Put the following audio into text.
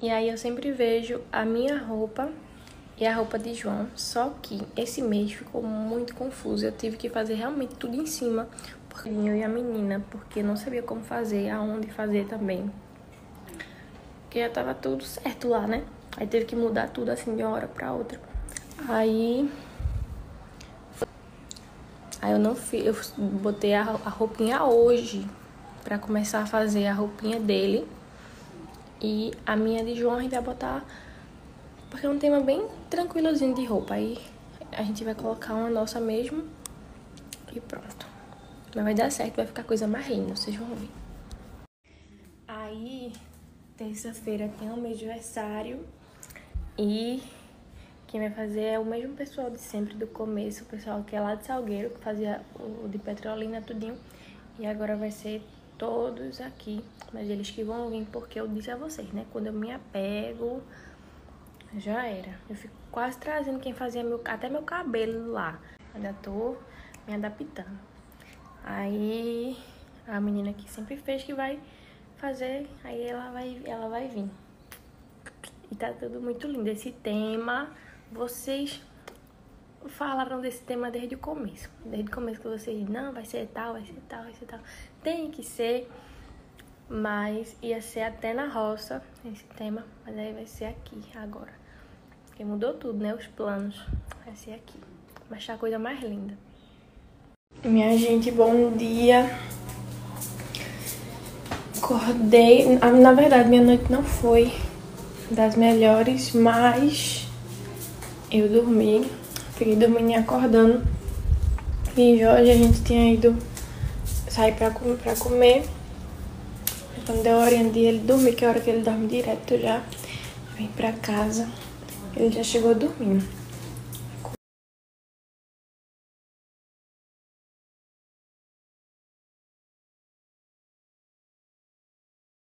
E aí eu sempre vejo a minha roupa e a roupa de João, só que esse mês ficou muito confuso. Eu tive que fazer realmente tudo em cima, porque eu e a menina, porque não sabia como fazer, aonde fazer também. Porque já tava tudo certo lá, né? Aí teve que mudar tudo assim de uma hora pra outra. Aí. Aí eu não fiz. Eu botei a, a roupinha hoje pra começar a fazer a roupinha dele. E a minha de João a gente vai botar porque é um tema bem tranquilozinho de roupa. Aí a gente vai colocar uma nossa mesmo e pronto. Mas vai dar certo, vai ficar coisa mais linda, vocês vão ver. Aí, terça-feira tem o meu aniversário e quem vai fazer é o mesmo pessoal de sempre, do começo, o pessoal que é lá de Salgueiro, que fazia o de Petrolina, tudinho. E agora vai ser todos aqui, mas eles que vão vir, porque eu disse a vocês, né? Quando eu me apego já era. Eu fico quase trazendo quem fazia meu, até meu cabelo lá. Ainda tô me adaptando. Aí a menina que sempre fez que vai fazer, aí ela vai, ela vai vir. E tá tudo muito lindo. Esse tema, vocês falaram desse tema desde o começo. Desde o começo que vocês, não, vai ser tal, vai ser tal, vai ser tal. Tem que ser, mas ia ser até na roça esse tema, mas aí vai ser aqui agora. Porque mudou tudo, né? Os planos. Vai ser aqui. Vai achar a coisa mais linda. Minha gente, bom dia. Acordei. Ah, na verdade, minha noite não foi das melhores, mas eu dormi. Fiquei dormindo e acordando. E Jorge, a gente tinha ido sair pra, pra comer. Quando deu a hora de ele dormir, que é a hora que ele dorme direto já. Vem pra casa. Ele já chegou dormindo.